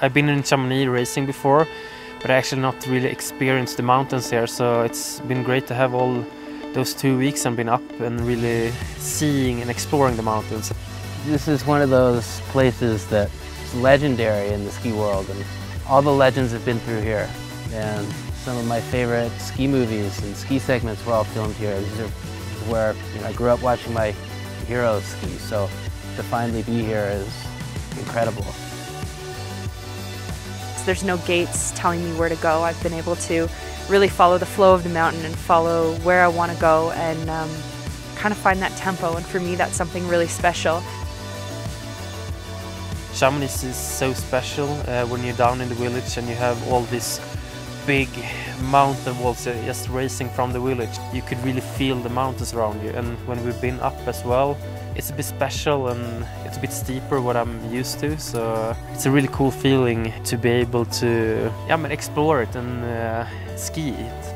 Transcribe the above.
I've been in Chamonix racing before, but I actually not really experienced the mountains here, so it's been great to have all those two weeks and been up and really seeing and exploring the mountains. This is one of those places that's legendary in the ski world, and all the legends have been through here. And some of my favorite ski movies and ski segments were all filmed here. These are where you know, I grew up watching my heroes ski, so to finally be here is incredible. There's no gates telling me where to go. I've been able to really follow the flow of the mountain and follow where I want to go and um, kind of find that tempo. And for me, that's something really special. Chamonix is so special uh, when you're down in the village and you have all these big mountain walls just racing from the village. You could really feel the mountains around you and when we've been up as well it's a bit special and it's a bit steeper what I'm used to so it's a really cool feeling to be able to yeah, explore it and uh, ski it.